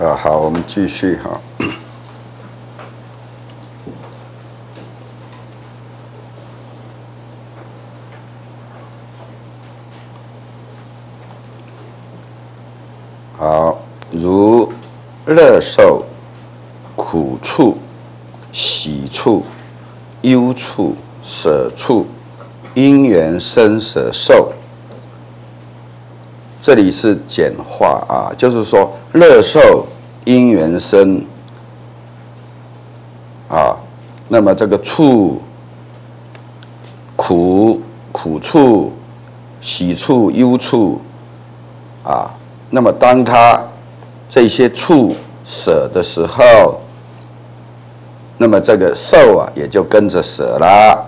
啊，好，我们继续哈。好，如乐受、苦处、喜处、忧处、舍处，因缘生舍受。这里是简化啊，就是说乐受因缘生。啊，那么这个处苦苦处、喜处、忧处啊，那么当他这些处舍的时候，那么这个受啊也就跟着舍了。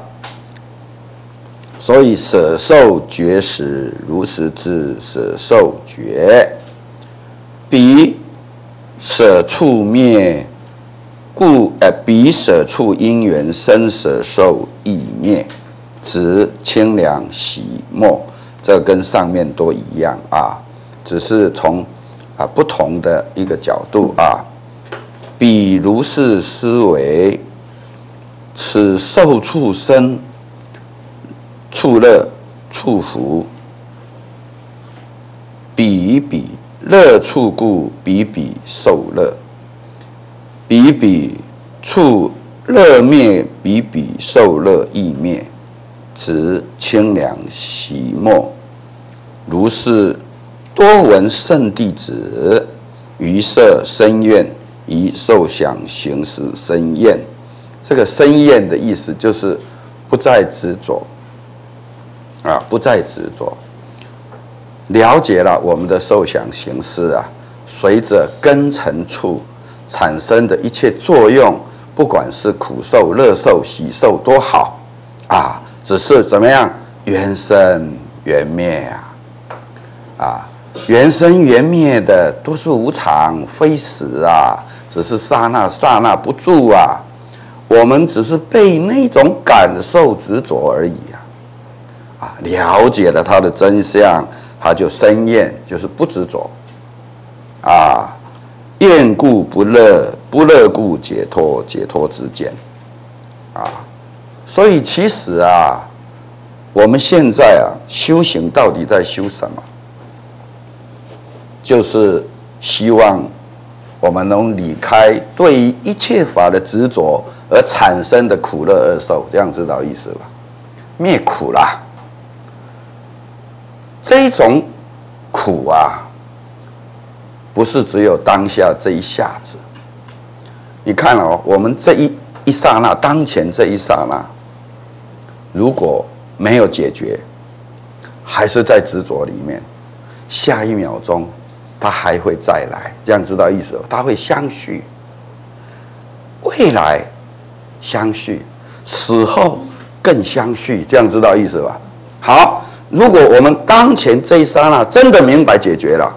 所以舍受觉时，如实知舍受觉，彼舍处灭，故呃彼舍处因缘生舍受亦灭，指清凉喜莫，这跟上面都一样啊，只是从啊不同的一个角度啊，比如是思维，此受处生。处乐处福，比比乐处故，比比受乐；比比处乐灭，比比受乐亦灭。指清凉喜默，如是多闻圣弟子，于色生厌，于受想行识生厌。这个生厌的意思就是不再执着。啊，不再执着，了解了我们的受想行识啊，随着根尘处产生的一切作用，不管是苦受、乐受、喜受多好啊，只是怎么样，缘生缘灭啊，啊，缘生缘灭的都是无常非死啊，只是刹那刹那不住啊，我们只是被那种感受执着而已。啊，了解了它的真相，他就生厌，就是不执着。啊，厌故不乐，不乐故解脱，解脱之见。啊，所以其实啊，我们现在啊，修行到底在修什么？就是希望我们能离开对于一切法的执着而产生的苦乐二受，这样知道意思吧？灭苦啦。这一种苦啊，不是只有当下这一下子。你看哦，我们这一一刹那，当前这一刹那，如果没有解决，还是在执着里面，下一秒钟它还会再来，这样知道意思？它会相续，未来相续，死后更相续，这样知道意思吧？好。如果我们当前这一刹那真的明白解决了，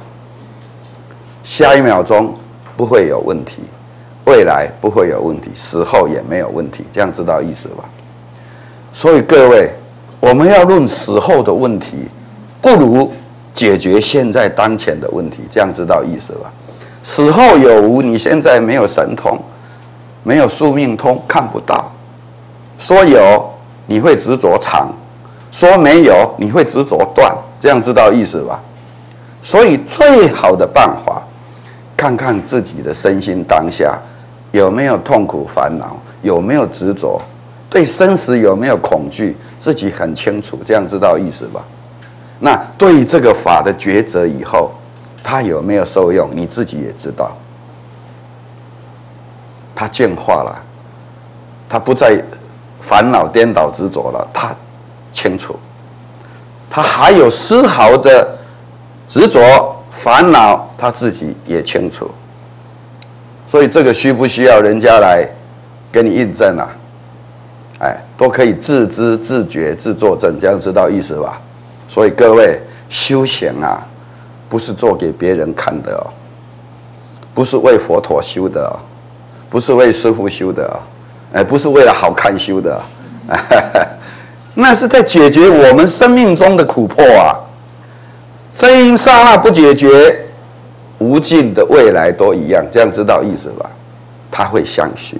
下一秒钟不会有问题，未来不会有问题，死后也没有问题，这样知道意思吧？所以各位，我们要论死后的问题，不如解决现在当前的问题，这样知道意思吧？死后有无？你现在没有神通，没有宿命通，看不到。说有，你会执着长。说没有，你会执着断，这样知道意思吧？所以最好的办法，看看自己的身心当下有没有痛苦烦恼，有没有执着，对生死有没有恐惧，自己很清楚，这样知道意思吧？那对于这个法的抉择以后，它有没有受用，你自己也知道。它净化了，它不再烦恼颠倒执着了，它。清楚，他还有丝毫的执着烦恼，他自己也清楚。所以这个需不需要人家来给你印证啊？哎，都可以自知自觉自作证，这样知道意思吧？所以各位修行啊，不是做给别人看的哦，不是为佛陀修的哦，不是为师傅修的哦，哎，不是为了好看修的。那是在解决我们生命中的苦迫啊！这一刹那不解决，无尽的未来都一样，这样知道意思吧？它会相续，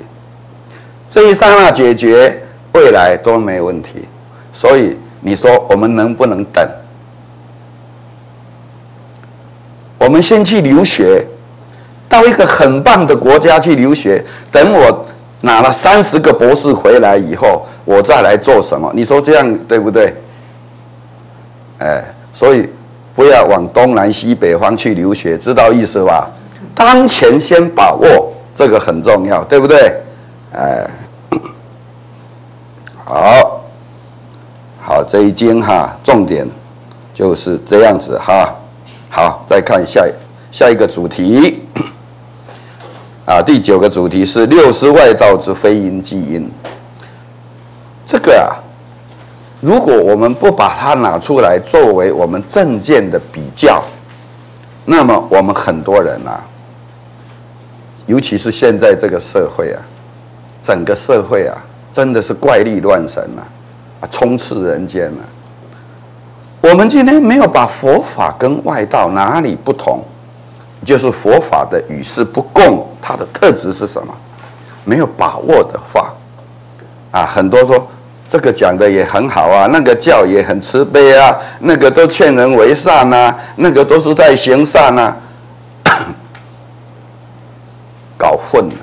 这一刹那解决，未来都没问题。所以你说我们能不能等？我们先去留学，到一个很棒的国家去留学，等我拿了三十个博士回来以后，我再来做什么？你说这样对不对？哎，所以不要往东南西北方去留学，知道意思吧？当前先把握，这个很重要，对不对？哎，好，好，这一经哈，重点就是这样子哈。好，再看下下一个主题啊，第九个主题是六师外道之非因即因。这个啊，如果我们不把它拿出来作为我们证件的比较，那么我们很多人啊，尤其是现在这个社会啊，整个社会啊，真的是怪力乱神呐，啊，充斥人间呐。我们今天没有把佛法跟外道哪里不同，就是佛法的与世不共，它的特质是什么？没有把握的话，啊，很多说这个讲的也很好啊，那个教也很慈悲啊，那个都劝人为善呐，那个都是在行善呐，搞混了，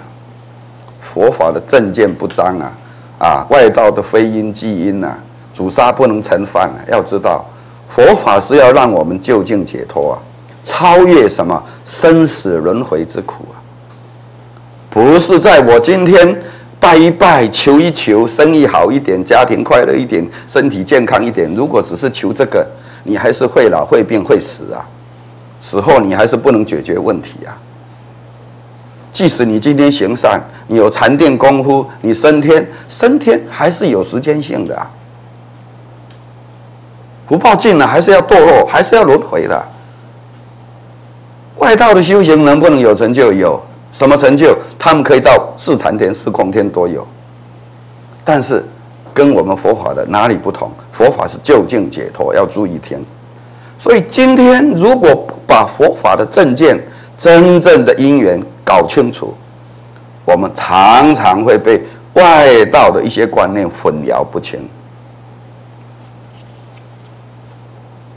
佛法的正见不彰啊，啊，外道的非因即因呐，主杀不能成饭啊，要知道。佛法是要让我们就近解脱啊，超越什么生死轮回之苦啊？不是在我今天拜一拜、求一求，生意好一点，家庭快乐一点，身体健康一点。如果只是求这个，你还是会老、会病、会死啊！死后你还是不能解决问题啊！即使你今天行善，你有禅定功夫，你升天，升天还是有时间性的啊。不报尽了，还是要堕落，还是要轮回的。外道的修行能不能有成就？有什么成就？他们可以到四禅天、四空天都有。但是，跟我们佛法的哪里不同？佛法是就近解脱，要注意听。所以，今天如果不把佛法的正见、真正的因缘搞清楚，我们常常会被外道的一些观念混淆不清。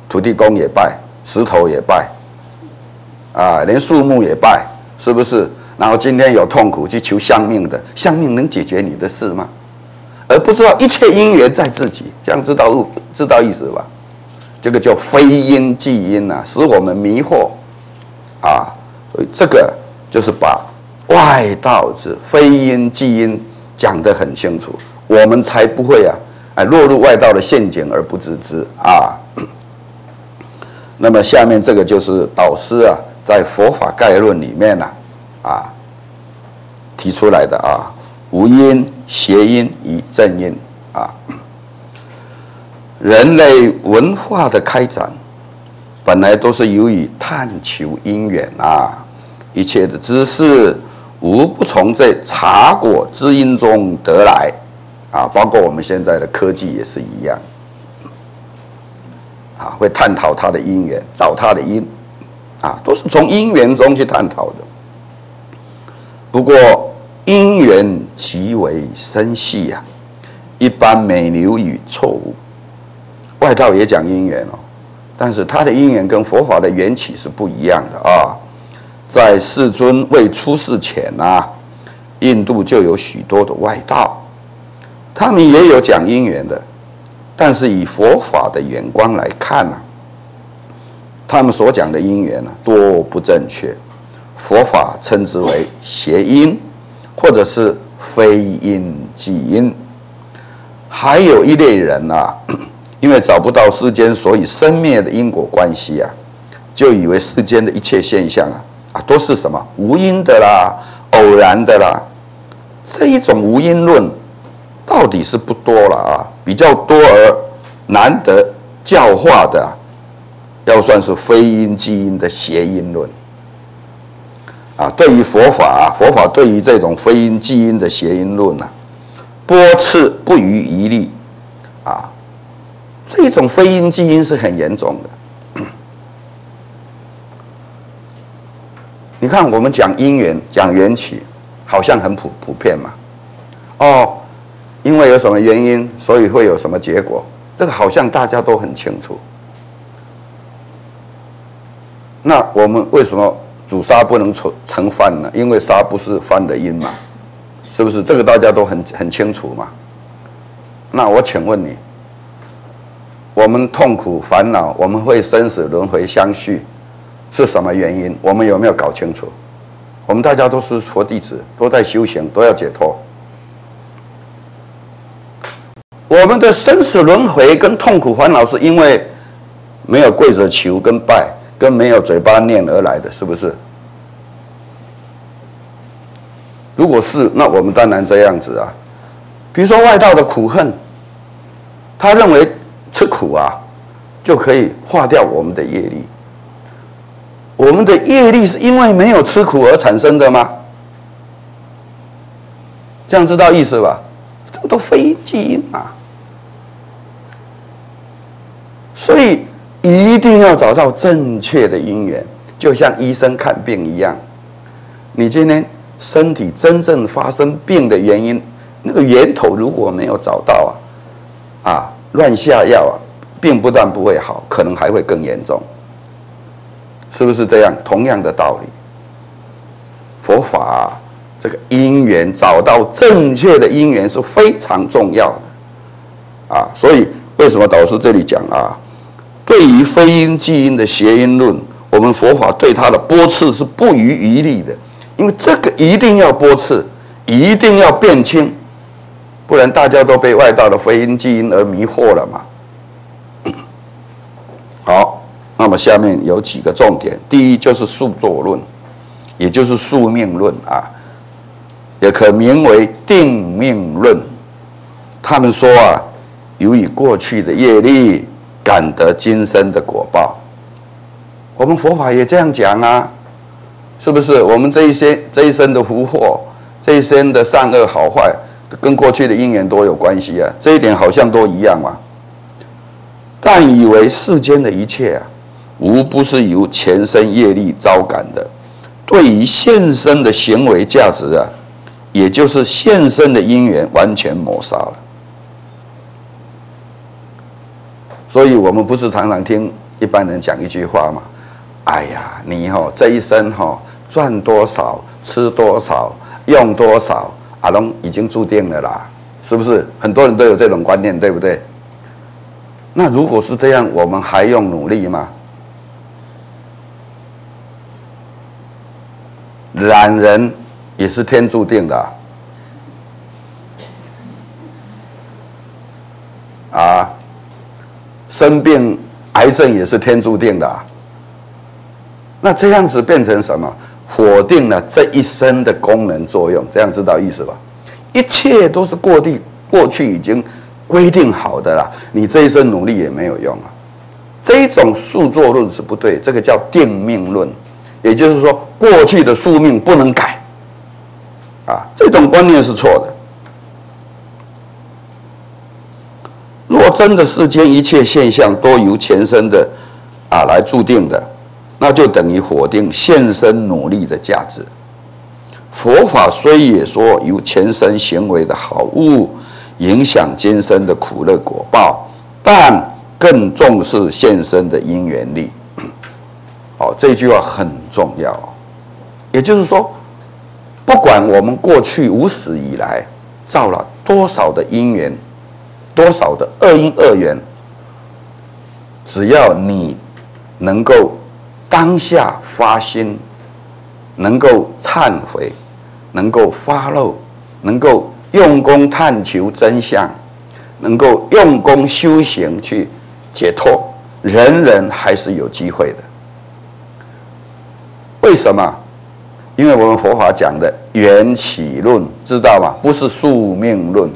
土地公也拜，石头也拜，啊，连树木也拜，是不是？然后今天有痛苦去求相命的，相命能解决你的事吗？而不知道一切因缘在自己，这样知道知道意思吧？这个叫非因即因呐，使我们迷惑啊。所以这个就是把外道之非因即因讲得很清楚，我们才不会啊，哎，落入外道的陷阱而不自知啊。那么下面这个就是导师啊，在佛法概论里面呢，啊提出来的啊，无因、邪因与正因啊，人类文化的开展，本来都是由于探求因缘啊，一切的知识无不从这茶果知因中得来啊，包括我们现在的科技也是一样。啊，会探讨它的因缘，找它的因，啊，都是从因缘中去探讨的。不过因缘极为深细呀，一般美流于错误。外道也讲因缘哦，但是他的因缘跟佛法的缘起是不一样的啊。在世尊未出世前呐，印度就有许多的外道，他们也有讲因缘的。但是以佛法的眼光来看呢，他们所讲的因缘呢多不正确，佛法称之为邪因，或者是非因即因。还有一类人呐，因为找不到世间所以生灭的因果关系啊，就以为世间的一切现象啊啊都是什么无因的啦、偶然的啦，这一种无因论。到底是不多了啊，比较多而难得教化的，要算是非因即因的谐音论啊。对于佛法，佛法对于这种非因即因的谐音论呢，多次不遗余力啊。这种非因即因是很严重的。你看我们讲因缘、讲缘起，好像很普普遍嘛。哦，因为有什么原因，所以会有什么结果，这个好像大家都很清楚。那我们为什么主杀不能成成犯呢？因为杀不是犯的因嘛，是不是？这个大家都很很清楚嘛。那我请问你，我们痛苦烦恼，我们会生死轮回相续，是什么原因？我们有没有搞清楚？我们大家都是佛弟子，都在修行，都要解脱。我们的生死轮回跟痛苦烦恼，是因为没有跪着求跟拜。跟没有嘴巴念而来的是不是？如果是，那我们当然这样子啊。比如说外道的苦恨，他认为吃苦啊就可以化掉我们的业力。我们的业力是因为没有吃苦而产生的吗？这样知道意思吧？这都非基因啊。所以。一定要找到正确的因缘，就像医生看病一样。你今天身体真正发生病的原因，那个源头如果没有找到啊，啊，乱下药啊，病不但不会好，可能还会更严重。是不是这样？同样的道理，佛法这个因缘找到正确的因缘是非常重要的啊。所以为什么导师这里讲啊？对于非因即因的谐音论，我们佛法对它的驳斥是不遗余力的，因为这个一定要驳斥，一定要辨清，不然大家都被外道的非因即因而迷惑了嘛。好，那么下面有几个重点，第一就是宿作论，也就是宿命论啊，也可名为定命论。他们说啊，由于过去的业力。感得今生的果报，我们佛法也这样讲啊，是不是？我们这一些这一生的福祸，这一生的善恶好坏，跟过去的因缘都有关系啊。这一点好像都一样嘛。但以为世间的一切啊，无不是由前生业力招感的。对于现身的行为价值啊，也就是现身的因缘，完全抹杀了。所以我们不是常常听一般人讲一句话吗？哎呀，你哈这一生哈赚多少、吃多少、用多少，阿龙已经注定了啦，是不是？很多人都有这种观念，对不对？那如果是这样，我们还用努力吗？懒人也是天注定的啊。生病、癌症也是天注定的啊，那这样子变成什么？否定了这一生的功能作用，这样知道意思吧？一切都是过地过去已经规定好的啦，你这一生努力也没有用啊。这一种数作论是不对，这个叫定命论，也就是说过去的宿命不能改，啊，这种观念是错的。若真的世间一切现象都由前生的啊来注定的，那就等于否定现身努力的价值。佛法虽也说由前生行为的好恶影响今生的苦乐果报，但更重视现身的因缘力。哦，这句话很重要。也就是说，不管我们过去无始以来造了多少的因缘。多少的恶因恶缘，只要你能够当下发心，能够忏悔，能够发露，能够用功探求真相，能够用功修行去解脱，人人还是有机会的。为什么？因为我们佛法讲的缘起论，知道吗？不是宿命论。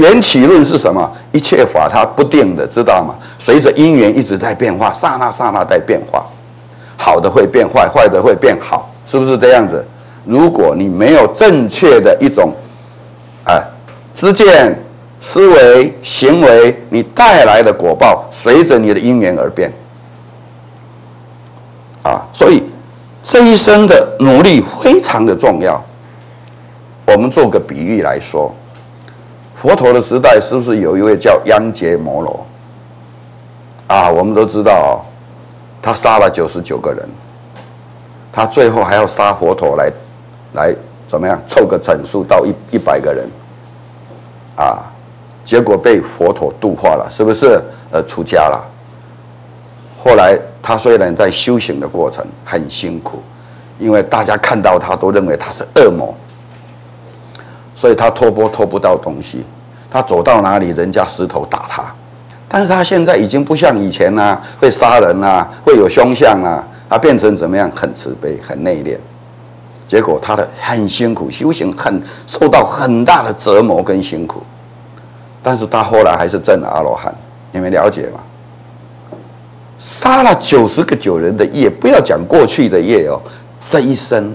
缘起论是什么？一切法它不定的，知道吗？随着因缘一直在变化，刹那刹那在变化，好的会变坏，坏的会变好，是不是这样子？如果你没有正确的一种，啊，知见、思维、行为，你带来的果报随着你的因缘而变，啊，所以这一生的努力非常的重要。我们做个比喻来说，佛陀的时代是不是有一位叫央杰摩罗？啊，我们都知道哦，他杀了九十九个人，他最后还要杀佛陀来，来怎么样凑个整数到一一百个人，啊，结果被佛陀度化了，是不是？呃，出家了。后来他虽然在修行的过程很辛苦，因为大家看到他都认为他是恶魔，所以他偷波偷不到东西，他走到哪里人家石头打他。但是他现在已经不像以前呐，会杀人呐，会有凶相啊，他变成怎么样？很慈悲，很内敛。结果他的很辛苦，修行很受到很大的折磨跟辛苦。但是他后来还是证了阿罗汉，你们了解吗？杀了九十个九人的业，不要讲过去的业哦，这一生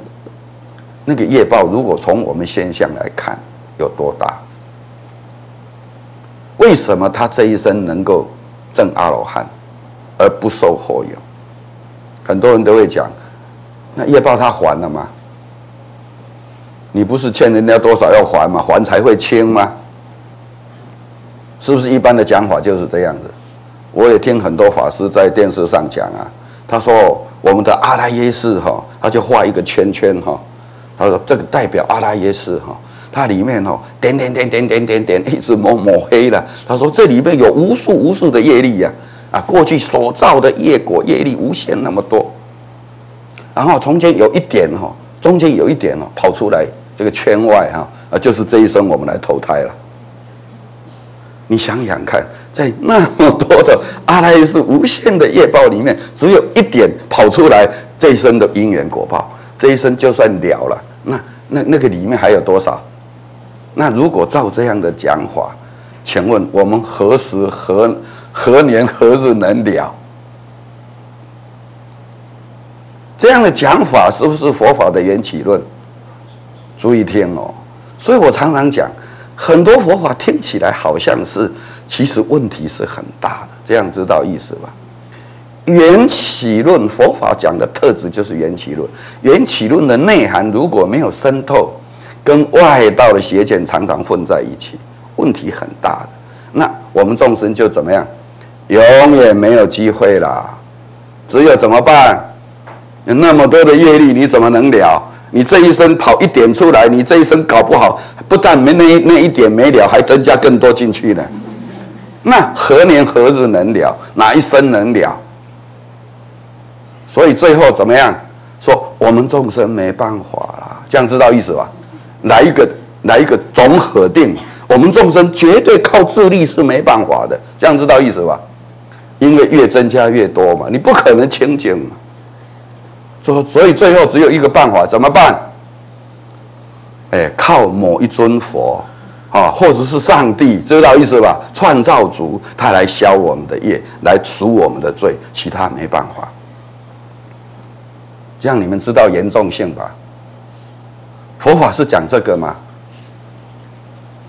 那个业报，如果从我们现象来看，有多大？为什么他这一生能够证阿罗汉，而不受后有？很多人都会讲，那业报他还了吗？你不是欠人家多少要还吗？还才会清吗？是不是一般的讲法就是这样子？我也听很多法师在电视上讲啊，他说我们的阿拉耶识哈，他就画一个圈圈哈，他说这个代表阿拉耶识哈。它里面哦，点点点点点点点，一直抹抹黑了。他说这里面有无数无数的业力呀，啊，过去所造的业果业力无限那么多。然后中间有一点哈，中间有一点哦，跑出来这个圈外哈，啊，就是这一生我们来投胎了。你想想看，在那么多的阿赖耶识无限的业报里面，只有一点跑出来，这一生的因缘果报，这一生就算了了。那那那个里面还有多少？那如果照这样的讲法，请问我们何时何何年何日能了？这样的讲法是不是佛法的缘起论？注意听哦。所以我常常讲，很多佛法听起来好像是，其实问题是很大的。这样知道意思吧？缘起论佛法讲的特质就是缘起论。缘起论的内涵如果没有渗透。跟外道的邪见常常混在一起，问题很大的。那我们众生就怎么样？永远没有机会啦。只有怎么办？有那么多的业力，你怎么能了？你这一生跑一点出来，你这一生搞不好，不但没那那一点没了，还增加更多进去呢。那何年何日能了？哪一生能了？所以最后怎么样？说我们众生没办法啦，这样知道意思吧？来一个，来一个总核定，我们众生绝对靠自力是没办法的，这样知道意思吧？因为越增加越多嘛，你不可能清净嘛。所所以最后只有一个办法，怎么办？哎，靠某一尊佛啊，或者是上帝，知道意思吧？创造主他来消我们的业，来赎我们的罪，其他没办法。这样你们知道严重性吧？佛法是讲这个吗？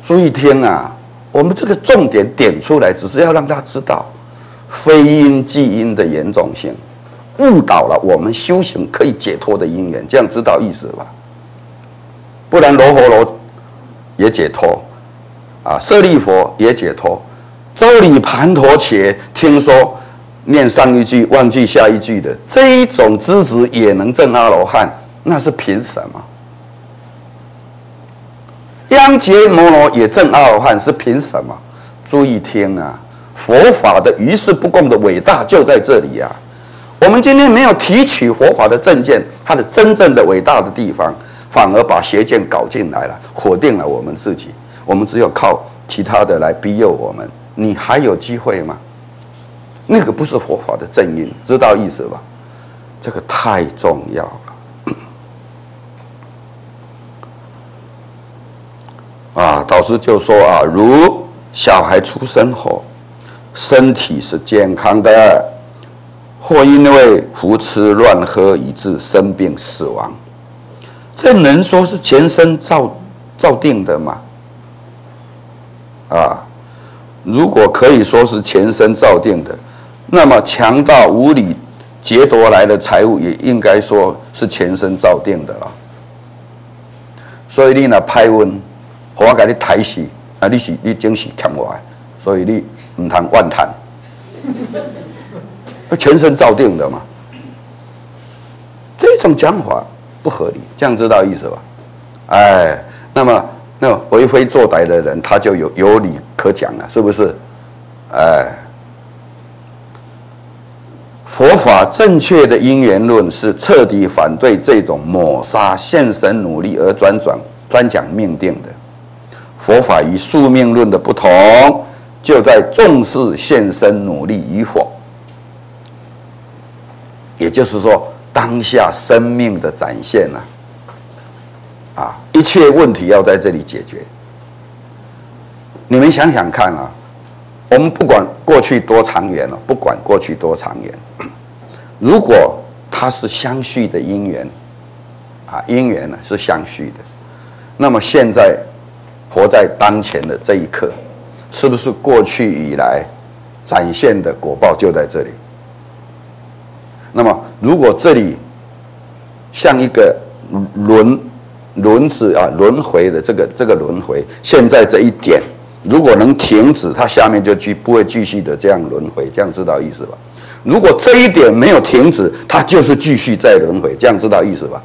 注意听啊，我们这个重点点出来，只是要让他知道非因即因的严重性，误导了我们修行可以解脱的因缘，这样知道意思吧？不然罗喉罗也解脱，啊，舍利佛也解脱，周礼盘陀且听说念上一句忘记下一句的这一种资质也能证阿罗汉，那是凭什么？央杰摩罗也证阿罗汉是凭什么？注意听啊！佛法的于事不共的伟大就在这里啊！我们今天没有提取佛法的正见，它的真正的伟大的地方，反而把邪见搞进来了，否定了我们自己。我们只有靠其他的来逼诱我们，你还有机会吗？那个不是佛法的正因，知道意思吧？这个太重要了。啊，导师就说啊，如小孩出生后，身体是健康的，或因为胡吃乱喝以致生病死亡，这能说是前生造造定的吗？啊，如果可以说是前生造定的，那么强盗无理劫夺来的财物，也应该说是前身造定的了。所以你那拍温，我给你抬死，啊，你是你真是欠我的，所以你唔通怨叹。全身造定的嘛，这种讲法不合理，这样知道意思吧？哎，那么那为非作歹的人，他就有有理可讲了，是不是？哎，佛法正确的因缘论是彻底反对这种抹杀现身努力而专转专讲命定的。佛法与宿命论的不同，就在重视现身努力与否。也就是说，当下生命的展现呐，啊，一切问题要在这里解决。你们想想看啊，我们不管过去多长远了，不管过去多长远，如果它是相续的因缘，啊，因缘呢是相续的，那么现在活在当前的这一刻，是不是过去以来展现的果报就在这里？那么，如果这里像一个轮轮子啊，轮回的这个这个轮回，现在这一点如果能停止，它下面就继不会继续的这样轮回，这样知道意思吧？如果这一点没有停止，它就是继续在轮回，这样知道意思吧？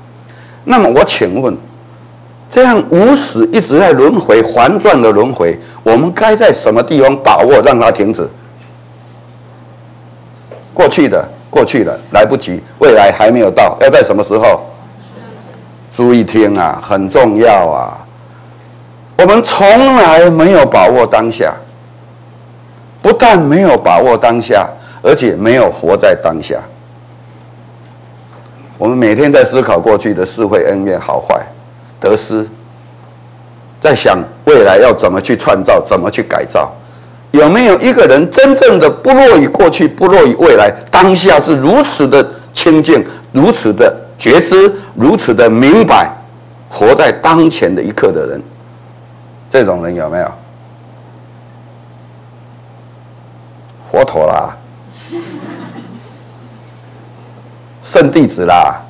那么我请问，这样无始一直在轮回、环转的轮回，我们该在什么地方把握让它停止？过去的。过去的，来不及；未来还没有到，要在什么时候？注意听啊，很重要啊！我们从来没有把握当下，不但没有把握当下，而且没有活在当下。我们每天在思考过去的是非恩怨好坏得失，在想未来要怎么去创造，怎么去改造。有没有一个人真正的不落于过去，不落于未来？当下是如此的清净，如此的觉知，如此的明白，活在当前的一刻的人，这种人有没有？佛陀啦，圣弟子啦。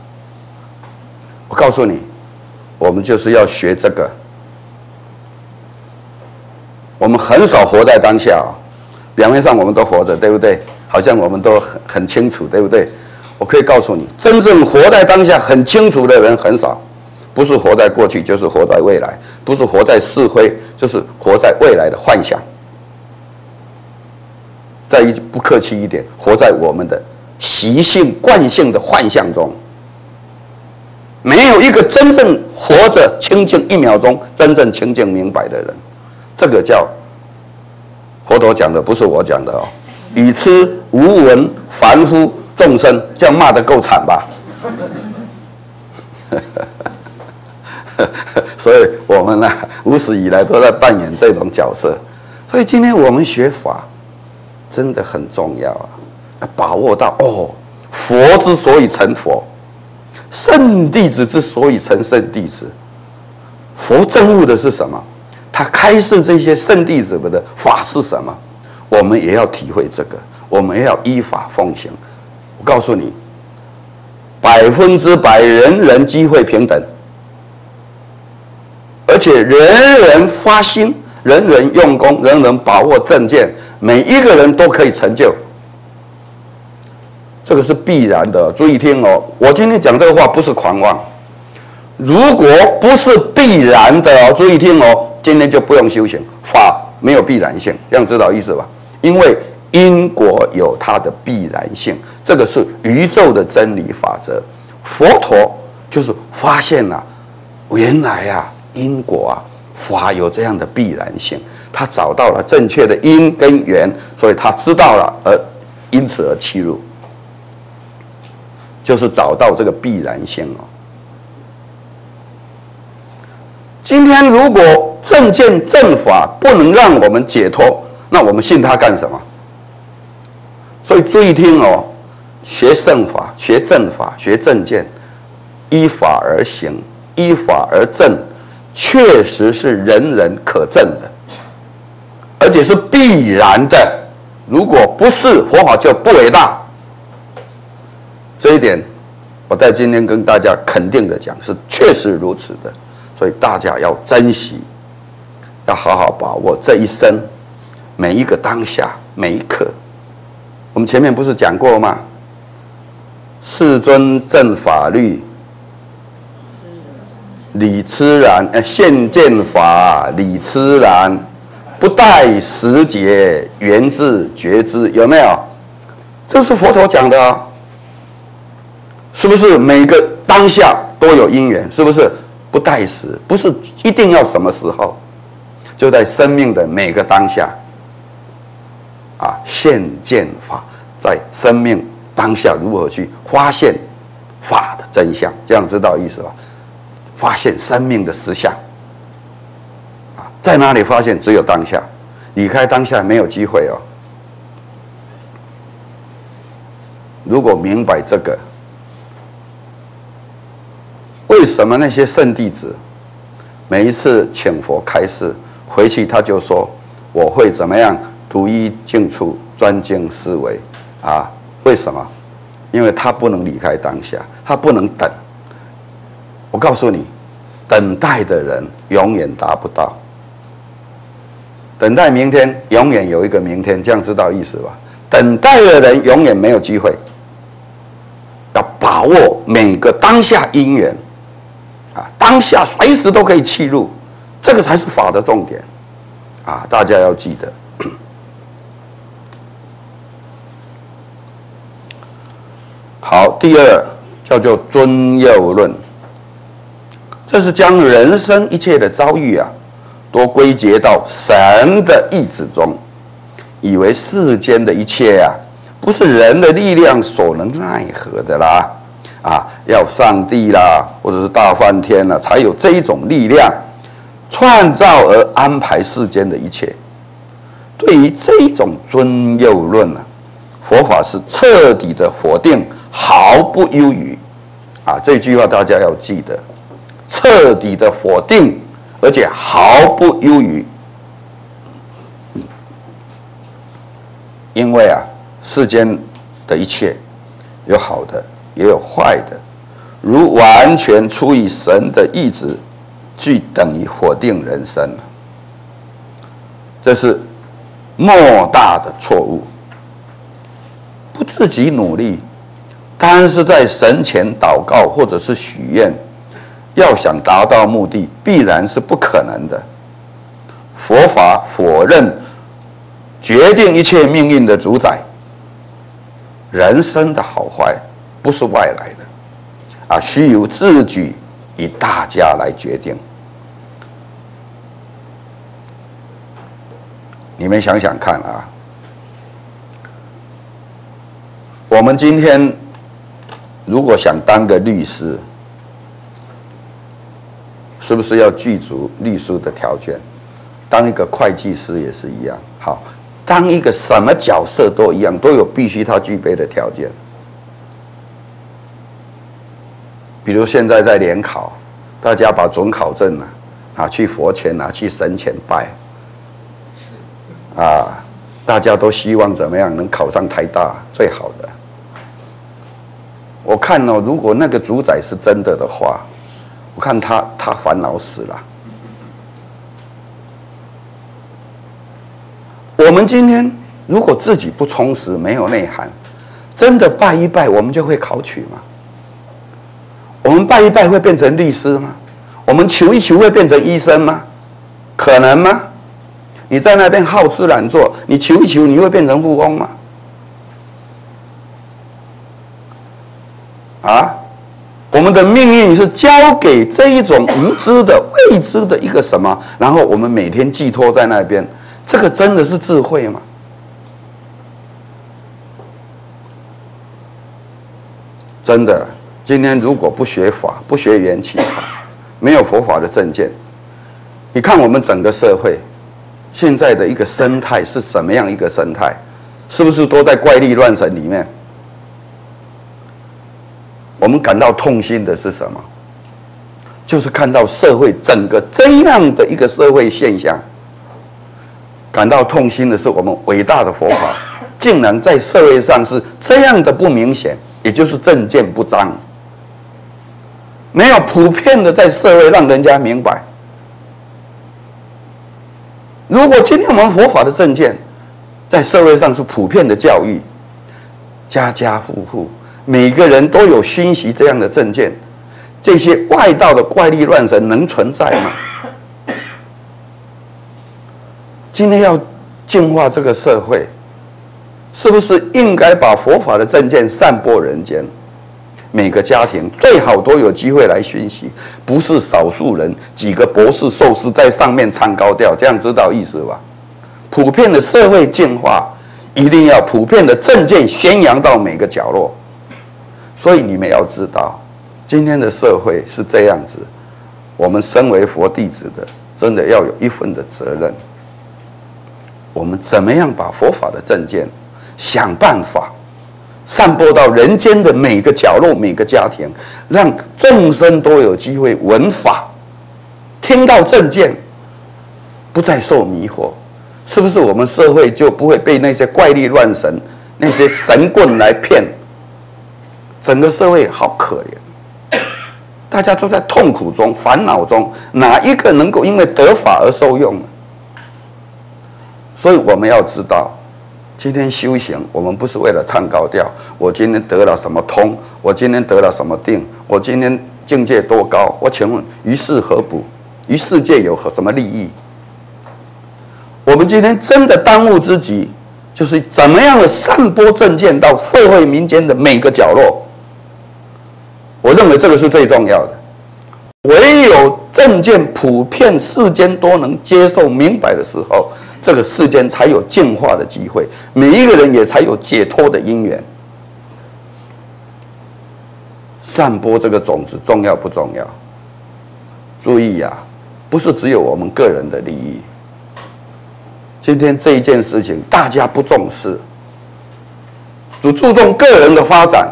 我告诉你，我们就是要学这个。我们很少活在当下，表面上我们都活着，对不对？好像我们都很很清楚，对不对？我可以告诉你，真正活在当下很清楚的人很少，不是活在过去，就是活在未来；不是活在是非，就是活在未来的幻想。再一不客气一点，活在我们的习性惯性的幻象中，没有一个真正活着清净一秒钟，真正清净明白的人。这个叫佛陀讲的，不是我讲的哦。语痴无闻凡夫众生，这样骂的够惨吧？所以我们呢，无始以来都在扮演这种角色。所以今天我们学法真的很重要啊，把握到哦，佛之所以成佛，圣弟子之所以成圣弟子，佛证悟的是什么？他开示这些圣弟子们的法是什么？我们也要体会这个，我们要依法奉行。我告诉你，百分之百人人机会平等，而且人人发心，人人用功，人人把握正见，每一个人都可以成就。这个是必然的，注意听哦。我今天讲这个话不是狂妄，如果不是必然的哦，注意听哦。今天就不用修行，法没有必然性，这样知道意思吧？因为因果有它的必然性，这个是宇宙的真理法则。佛陀就是发现了，原来啊，因果啊，法有这样的必然性，他找到了正确的因跟缘，所以他知道了，而因此而切入，就是找到这个必然性哦。今天如果。正见正法不能让我们解脱，那我们信他干什么？所以注意听哦，学正法、学正法、学正见，依法而行，依法而正，确实是人人可证的，而且是必然的。如果不是佛法就不伟大。这一点，我在今天跟大家肯定的讲，是确实如此的。所以大家要珍惜，要好好把握这一生每一个当下每一刻。我们前面不是讲过吗？世尊正法律，理痴然；呃，现见法理痴然，不待时节，缘自觉知。有没有？这是佛陀讲的啊，是不是？每个当下都有因缘，是不是？不待时，不是一定要什么时候，就在生命的每个当下，啊，现见法，在生命当下如何去发现法的真相？这样知道意思吧？发现生命的实相，啊，在哪里发现？只有当下，离开当下没有机会哦。如果明白这个。为什么那些圣弟子每一次请佛开示回去，他就说我会怎么样独一静处专精思维啊？为什么？因为他不能离开当下，他不能等。我告诉你，等待的人永远达不到。等待明天，永远有一个明天，这样知道意思吧？等待的人永远没有机会。要把握每个当下因缘。当下随时都可以弃入，这个才是法的重点，啊，大家要记得。好，第二叫做尊幼论，这是将人生一切的遭遇啊，都归结到神的意志中，以为世间的一切啊，不是人的力量所能奈何的啦。啊，要上帝啦，或者是大梵天啦，才有这一种力量创造而安排世间的一切。对于这一种尊幼论呢，佛法是彻底的否定，毫不犹豫。啊，这句话大家要记得，彻底的否定，而且毫不犹豫。因为啊，世间的一切有好的。也有坏的，如完全出于神的意志，就等于否定人生了。这是莫大的错误。不自己努力，单是在神前祷告或者是许愿，要想达到目的，必然是不可能的。佛法否认决定一切命运的主宰，人生的好坏。不是外来的，啊，需由自己以大家来决定。你们想想看啊，我们今天如果想当个律师，是不是要具足律师的条件？当一个会计师也是一样。好，当一个什么角色都一样，都有必须他具备的条件。比如现在在联考，大家把准考证啊拿去佛前拿去神前拜，啊，大家都希望怎么样能考上台大最好的。我看哦，如果那个主宰是真的的话，我看他他烦恼死了。我们今天如果自己不充实，没有内涵，真的拜一拜，我们就会考取吗？我们拜一拜会变成律师吗？我们求一求会变成医生吗？可能吗？你在那边好吃懒做，你求一求你会变成富翁吗？啊，我们的命运是交给这一种无知的、未知的一个什么，然后我们每天寄托在那边，这个真的是智慧吗？真的。今天如果不学法，不学缘起法，没有佛法的正见，你看我们整个社会现在的一个生态是什么样一个生态？是不是都在怪力乱神里面？我们感到痛心的是什么？就是看到社会整个这样的一个社会现象，感到痛心的是我们伟大的佛法竟然在社会上是这样的不明显。也就是政见不彰，没有普遍的在社会让人家明白。如果今天我们佛法的政见在社会上是普遍的教育，家家户户每个人都有熏习这样的政见，这些外道的怪力乱神能存在吗？今天要净化这个社会。是不是应该把佛法的正见散播人间？每个家庭最好都有机会来学习，不是少数人几个博士硕士在上面唱高调，这样知道意思吧？普遍的社会进化，一定要普遍的正见宣扬到每个角落。所以你们要知道，今天的社会是这样子，我们身为佛弟子的，真的要有一份的责任。我们怎么样把佛法的正见？想办法散播到人间的每个角落、每个家庭，让众生都有机会闻法、听到正见，不再受迷惑。是不是我们社会就不会被那些怪力乱神、那些神棍来骗？整个社会好可怜，大家都在痛苦中、烦恼中，哪一个能够因为得法而受用呢？所以我们要知道。今天修行，我们不是为了唱高调。我今天得了什么通？我今天得了什么定？我今天境界多高？我请问，于是何补？于世界有何什么利益？我们今天真的当务之急，就是怎么样的散播正见到社会民间的每个角落。我认为这个是最重要的。唯有正见普遍，世间都能接受明白的时候。这个世间才有净化的机会，每一个人也才有解脱的因缘。散播这个种子重要不重要？注意呀，不是只有我们个人的利益。今天这一件事情大家不重视，只注重个人的发展，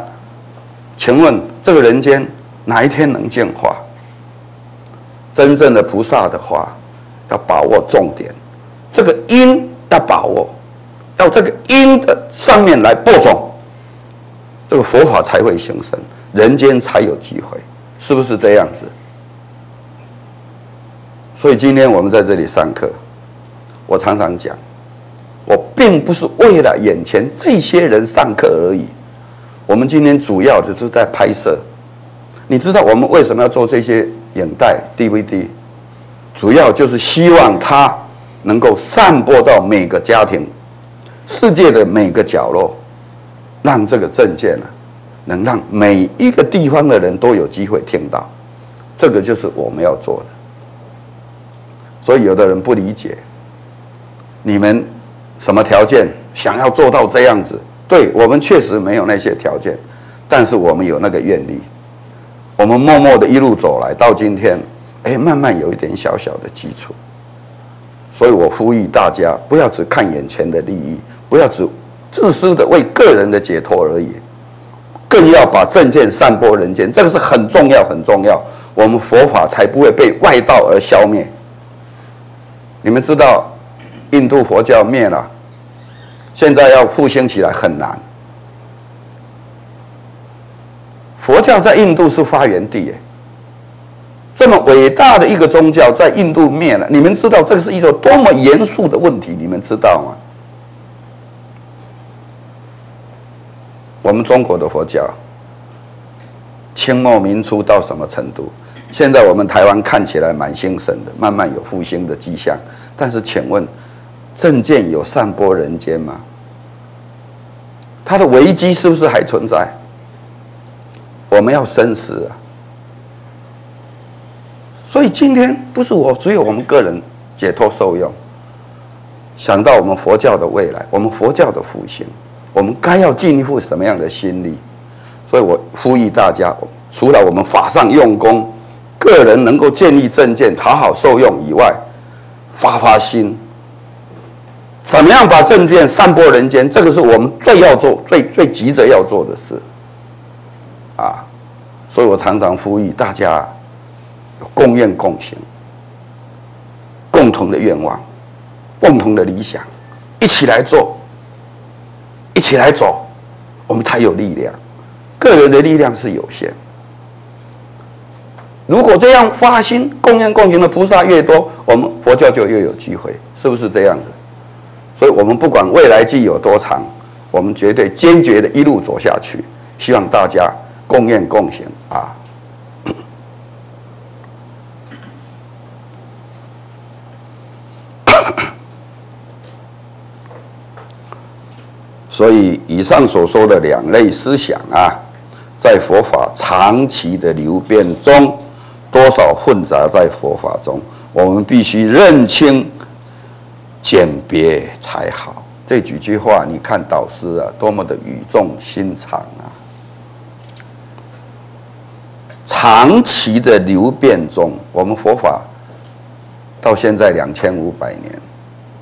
请问这个人间哪一天能净化？真正的菩萨的话，要把握重点。这个因要把握，要这个因的上面来播种，这个佛法才会形成，人间才有机会，是不是这样子？所以今天我们在这里上课，我常常讲，我并不是为了眼前这些人上课而已，我们今天主要就是在拍摄。你知道我们为什么要做这些影带 DVD？主要就是希望他。能够散播到每个家庭、世界的每个角落，让这个证件呢，能让每一个地方的人都有机会听到，这个就是我们要做的。所以有的人不理解，你们什么条件想要做到这样子？对我们确实没有那些条件，但是我们有那个愿力，我们默默的一路走来到今天，哎，慢慢有一点小小的基础。所以我呼吁大家，不要只看眼前的利益，不要只自私的为个人的解脱而已，更要把正见散播人间，这个是很重要很重要，我们佛法才不会被外道而消灭。你们知道，印度佛教灭了，现在要复兴起来很难。佛教在印度是发源地，这么伟大的一个宗教在印度灭了，你们知道这是一个多么严肃的问题？你们知道吗？我们中国的佛教，清末民初到什么程度？现在我们台湾看起来蛮兴盛的，慢慢有复兴的迹象。但是，请问，政见有散播人间吗？它的危机是不是还存在？我们要深思啊！所以今天不是我只有我们个人解脱受用，想到我们佛教的未来，我们佛教的复兴，我们该要尽一副什么样的心力？所以我呼吁大家，除了我们法上用功，个人能够建立正见，讨好受用以外，发发心，怎么样把正见散播人间？这个是我们最要做、最最急着要做的事。啊，所以我常常呼吁大家。共愿共行，共同的愿望，共同的理想，一起来做，一起来走，我们才有力量。个人的力量是有限。如果这样发心共愿共行的菩萨越多，我们佛教就越有机会，是不是这样的？所以，我们不管未来际有多长，我们绝对坚决的一路走下去。希望大家共愿共行啊！所以，以上所说的两类思想啊，在佛法长期的流变中。多少混杂在佛法中，我们必须认清、鉴别才好。这几句话，你看导师啊，多么的语重心长啊！长期的流变中，我们佛法到现在两千五百年，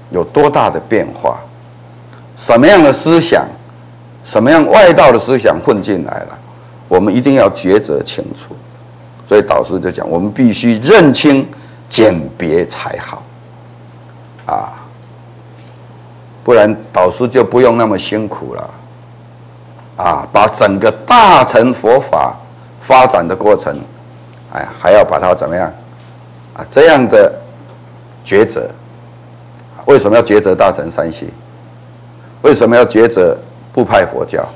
有多大的变化？什么样的思想，什么样外道的思想混进来了？我们一定要抉择清楚。所以导师就讲，我们必须认清、鉴别才好，啊，不然导师就不用那么辛苦了，啊，把整个大乘佛法发展的过程，哎，还要把它怎么样，啊，这样的抉择，为什么要抉择大乘三系？为什么要抉择部派佛教？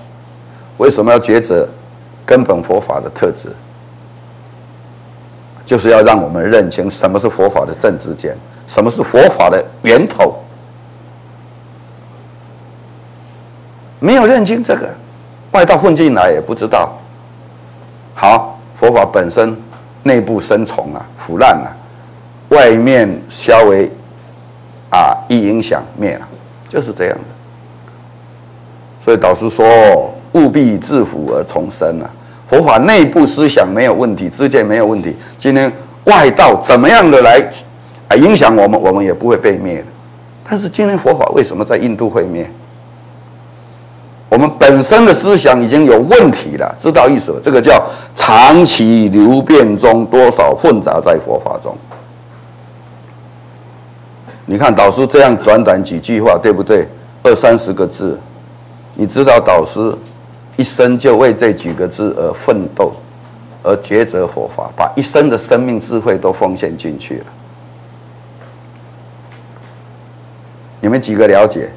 为什么要抉择根本佛法的特质？就是要让我们认清什么是佛法的正知见，什么是佛法的源头。没有认清这个，外道混进来也不知道。好，佛法本身内部生虫啊，腐烂了，外面稍微啊一影响灭了，就是这样。所以导师说，务必自腐而重生啊。佛法内部思想没有问题，知见没有问题。今天外道怎么样的来啊影响我们，我们也不会被灭的。但是今天佛法为什么在印度会灭？我们本身的思想已经有问题了，知道意思？这个叫长期流变中多少混杂在佛法中。你看导师这样短短几句话，对不对？二三十个字，你知道导师？一生就为这几个字而奋斗，而抉择佛法，把一生的生命智慧都奉献进去了。你们几个了解？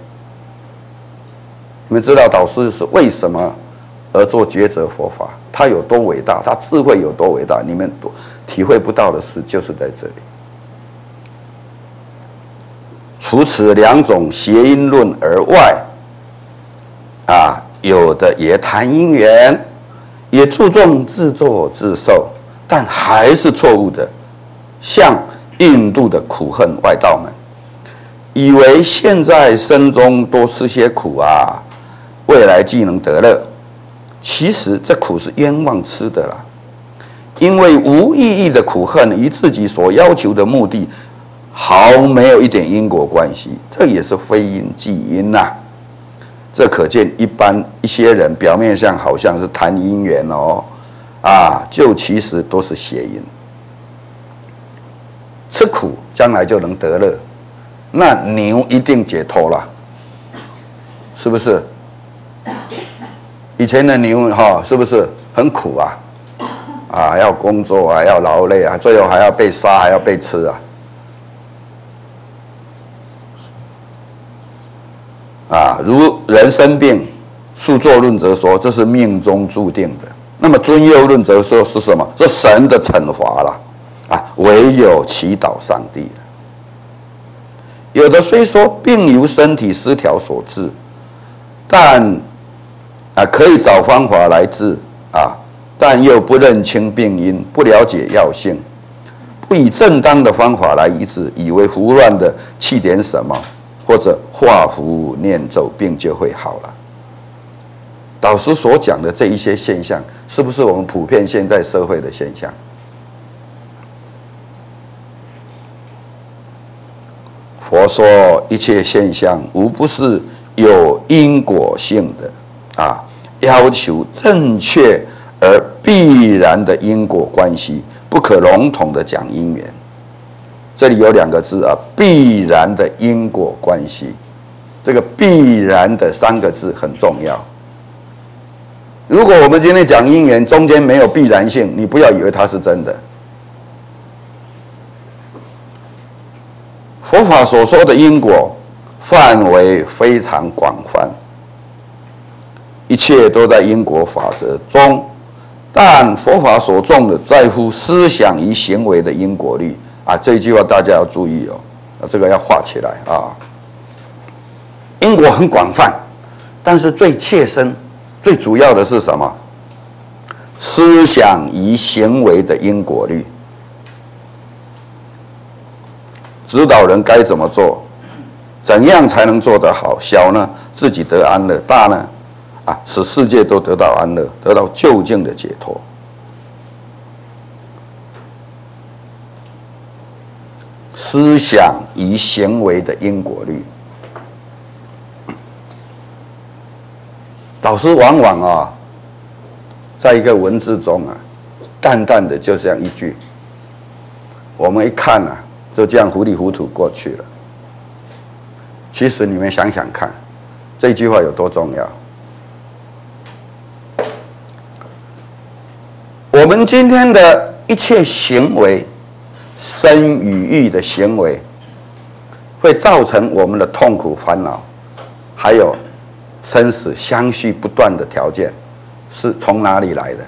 你们知道导师是为什么而做抉择佛法？他有多伟大？他智慧有多伟大？你们都体会不到的事，就是在这里。除此两种谐音论而外，有的也谈姻缘，也注重自作自受，但还是错误的。像印度的苦恨外道们，以为现在生中多吃些苦啊，未来既能得乐。其实这苦是冤枉吃的啦，因为无意义的苦恨与自己所要求的目的毫没有一点因果关系，这也是非因即因呐。这可见一般一些人表面上好像是谈姻缘哦，啊，就其实都是邪淫。吃苦将来就能得乐，那牛一定解脱了，是不是？以前的牛哈，是不是很苦啊？啊，要工作啊，要劳累啊，最后还要被杀，还要被吃啊。啊，如人生病，数作论则说这是命中注定的。那么尊佑论则说是什么？这神的惩罚了。啊，唯有祈祷上帝了。有的虽说病由身体失调所致，但啊可以找方法来治啊，但又不认清病因，不了解药性，不以正当的方法来医治，以为胡乱的气点什么。或者画符念咒，病就会好了。导师所讲的这一些现象，是不是我们普遍现在社会的现象？佛说一切现象无不是有因果性的啊，要求正确而必然的因果关系，不可笼统的讲因缘。这里有两个字啊，必然的因果关系。这个必然的三个字很重要。如果我们今天讲因缘，中间没有必然性，你不要以为它是真的。佛法所说的因果范围非常广泛，一切都在因果法则中，但佛法所重的在乎思想与行为的因果律啊！这一句话大家要注意哦，啊，这个要画起来啊。因果很广泛，但是最切身、最主要的是什么？思想与行为的因果律。指导人该怎么做？怎样才能做得好？小呢，自己得安乐；大呢，啊，使世界都得到安乐，得到究竟的解脱。思想与行为的因果律，导师往往啊，在一个文字中啊，淡淡的就像一句，我们一看啊。就这样糊里糊涂过去了。其实你们想想看，这句话有多重要？我们今天的一切行为，生与欲的行为，会造成我们的痛苦烦恼，还有生死相续不断的条件，是从哪里来的？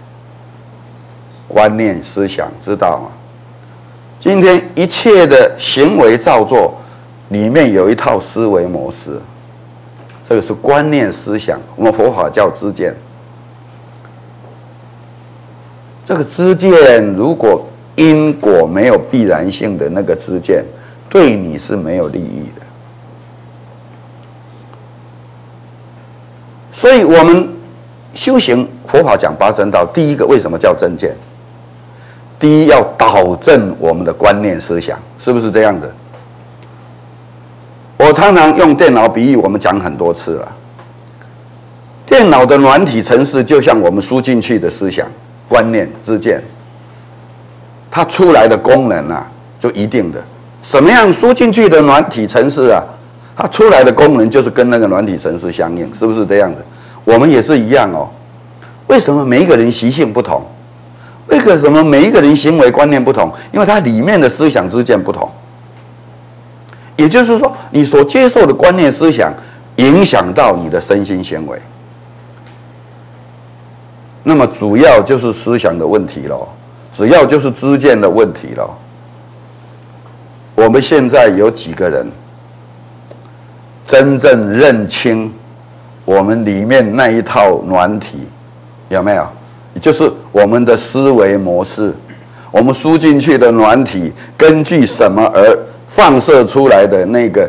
观念思想，知道吗？今天一切的行为造作，里面有一套思维模式，这个是观念思想。我们佛法叫知见。这个知见，如果因果没有必然性的那个知见，对你是没有利益的。所以，我们修行佛法讲八正道，第一个为什么叫正见？第一要导正我们的观念思想，是不是这样的？我常常用电脑比喻，我们讲很多次了。电脑的软体程式就像我们输进去的思想、观念、知见，它出来的功能啊，就一定的。什么样输进去的软体程式啊，它出来的功能就是跟那个软体程式相应，是不是这样的？我们也是一样哦。为什么每一个人习性不同？为什么每一个人行为观念不同？因为它里面的思想之见不同。也就是说，你所接受的观念思想影响到你的身心行为。那么主要就是思想的问题喽，只要就是知见的问题了。我们现在有几个人真正认清我们里面那一套软体，有没有？就是我们的思维模式，我们输进去的软体根据什么而放射出来的那个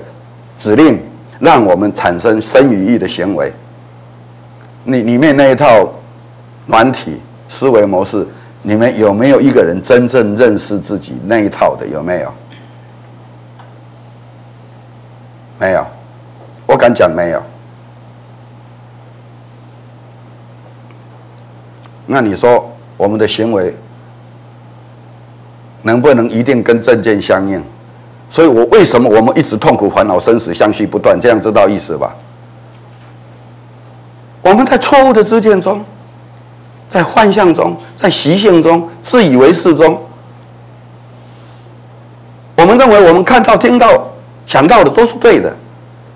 指令，让我们产生生与意的行为。你里面那一套软体思维模式，你们有没有一个人真正认识自己那一套的？有没有？没有，我敢讲没有。那你说我们的行为能不能一定跟正见相应？所以我为什么我们一直痛苦烦恼生死相续不断？这样知道意思吧？我们在错误的知见中，在幻象中，在习性中，自以为是中，我们认为我们看到、听到、想到的都是对的，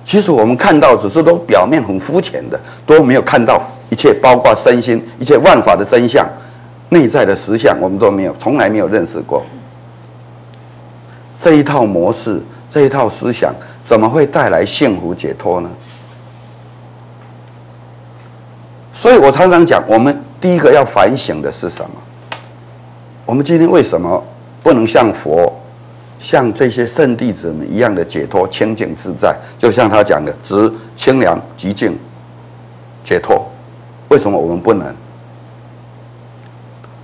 其实我们看到只是都表面很肤浅的，都没有看到。一切包括身心，一切万法的真相，内在的实相，我们都没有，从来没有认识过。这一套模式，这一套思想，怎么会带来幸福解脱呢？所以我常常讲，我们第一个要反省的是什么？我们今天为什么不能像佛、像这些圣弟子们一样的解脱、清净自在？就像他讲的，直、清凉、极静、解脱。为什么我们不能？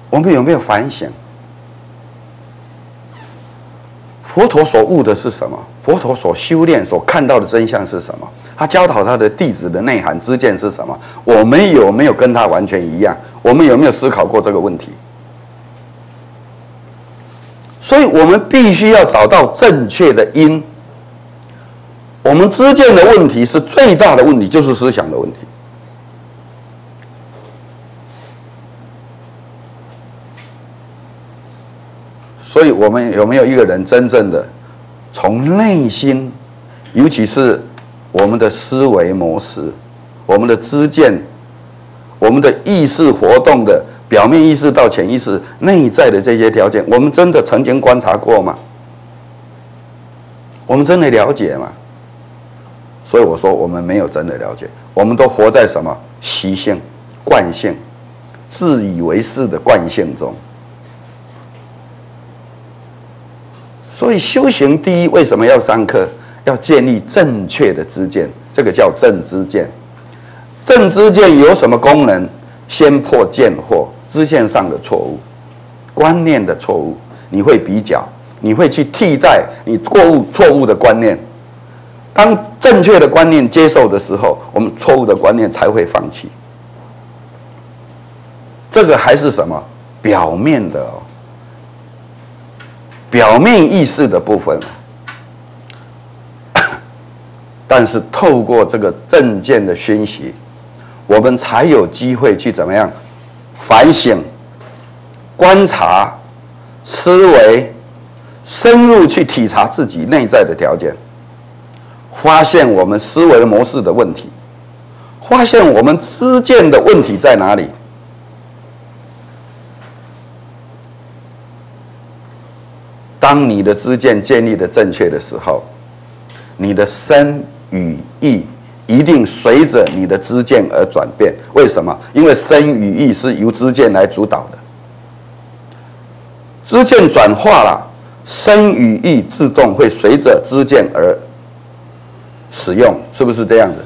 我们有没有反省？佛陀所悟的是什么？佛陀所修炼、所看到的真相是什么？他教导他的弟子的内涵之见是什么？我们有没有跟他完全一样？我们有没有思考过这个问题？所以我们必须要找到正确的因。我们之见的问题是最大的问题，就是思想的问题。所以我们有没有一个人真正的从内心，尤其是我们的思维模式、我们的知见、我们的意识活动的表面意识到潜意识内在的这些条件，我们真的曾经观察过吗？我们真的了解吗？所以我说，我们没有真的了解，我们都活在什么习性、惯性、自以为是的惯性中。所以修行第一，为什么要上课？要建立正确的知见，这个叫正知见。正知见有什么功能？先破见惑，知见上的错误、观念的错误，你会比较，你会去替代你过误错误的观念。当正确的观念接受的时候，我们错误的观念才会放弃。这个还是什么表面的。表面意识的部分，但是透过这个正见的熏习，我们才有机会去怎么样反省、观察、思维，深入去体察自己内在的条件，发现我们思维模式的问题，发现我们知见的问题在哪里。当你的知见建立的正确的时候，你的身与意一定随着你的知见而转变。为什么？因为身与意是由知见来主导的。知见转化了，身与意自动会随着知见而使用，是不是这样的？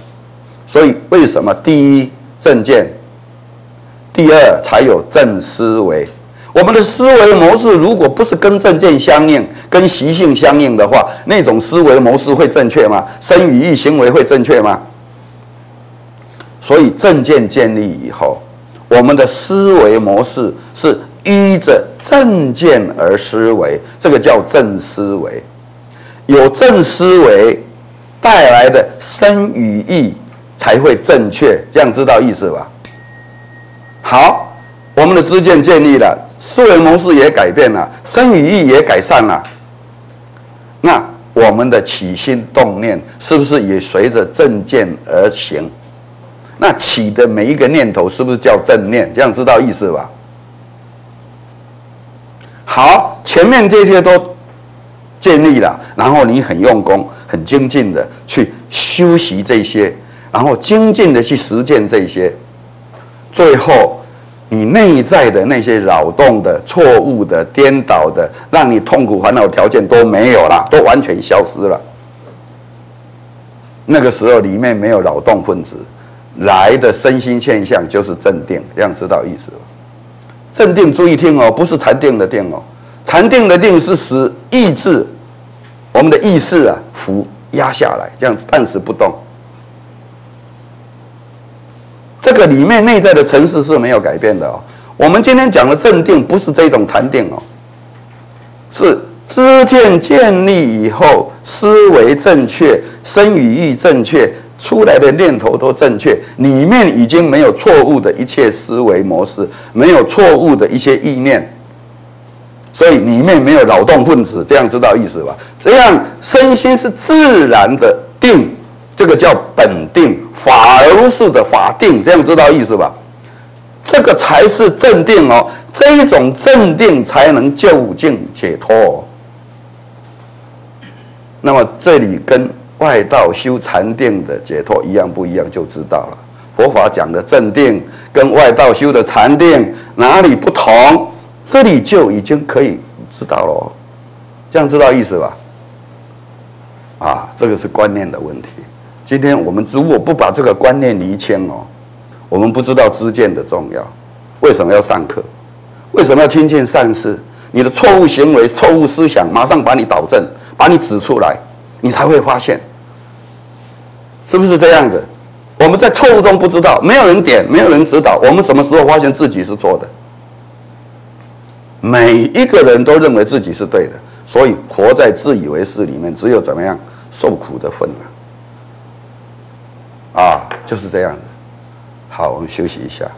所以，为什么第一正见，第二才有正思维？我们的思维模式如果不是跟正见相应、跟习性相应的话，那种思维模式会正确吗？生语意行为会正确吗？所以正见建立以后，我们的思维模式是依着正见而思维，这个叫正思维。有正思维带来的生语意才会正确，这样知道意思吧？好，我们的知见建立了。思维模式也改变了，生与意也改善了。那我们的起心动念是不是也随着正见而行？那起的每一个念头是不是叫正念？这样知道意思吧？好，前面这些都建立了，然后你很用功、很精进的去修习这些，然后精进的去实践这些，最后。你内在的那些扰动的、错误的、颠倒的，让你痛苦烦恼条件都没有了，都完全消失了。那个时候里面没有扰动分子，来的身心现象就是镇定，这样知道意思吗？镇定，注意听哦，不是禅定的定哦，禅定的定是使意志，我们的意识啊，伏压下来，这样子暂时不动。这个里面内在的层次是没有改变的哦。我们今天讲的镇定不是这种禅定哦，是知见建立以后，思维正确，身与意正确，出来的念头都正确，里面已经没有错误的一切思维模式，没有错误的一些意念，所以里面没有扰动分子，这样知道意思吧？这样身心是自然的定。这个叫本定，法如是的法定，这样知道意思吧？这个才是正定哦，这一种正定才能就近解脱。那么这里跟外道修禅定的解脱一样不一样，就知道了。佛法讲的正定跟外道修的禅定哪里不同？这里就已经可以知道了，这样知道意思吧？啊，这个是观念的问题。今天我们如果不把这个观念厘清哦，我们不知道知见的重要。为什么要上课？为什么要亲近善事？你的错误行为、错误思想，马上把你导正，把你指出来，你才会发现，是不是这样的？我们在错误中不知道，没有人点，没有人指导，我们什么时候发现自己是错的？每一个人都认为自己是对的，所以活在自以为是里面，只有怎么样受苦的份了。啊，就是这样的。好，我们休息一下。